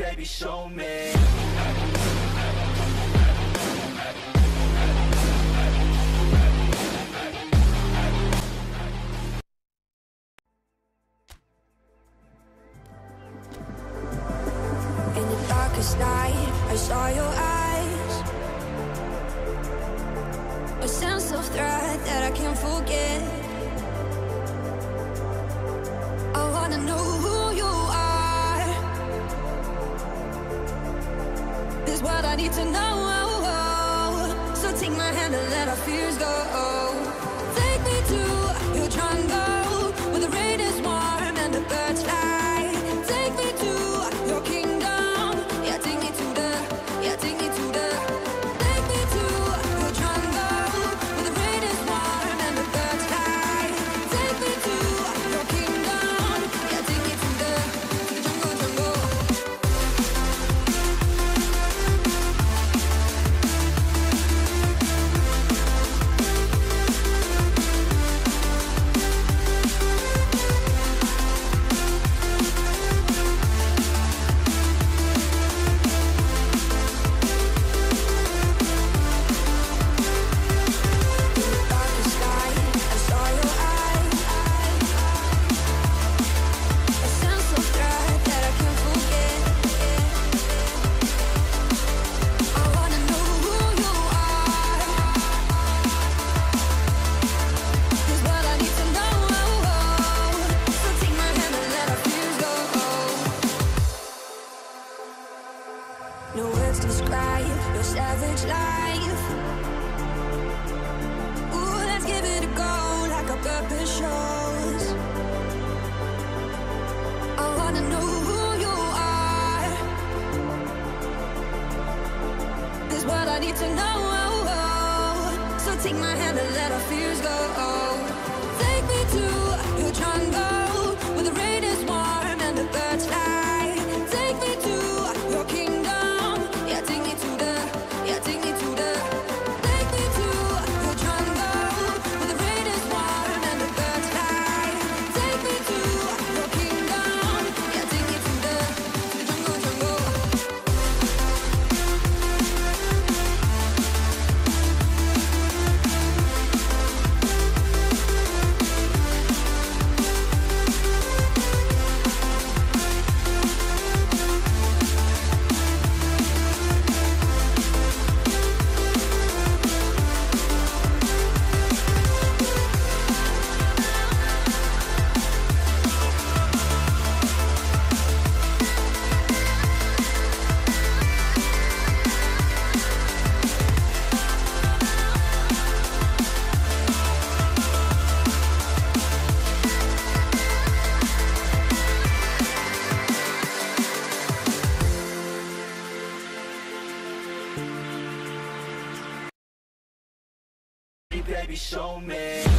baby, show me. In the darkest night, I saw your eyes A sense of threat that I can't forget need to know. So take my hand and let our fears go. No words describe your savage life. Ooh, let's give it a go, like a purpose shows. I wanna know who you are. Is what I need to know. So take my hand and let our fears go. baby, show me.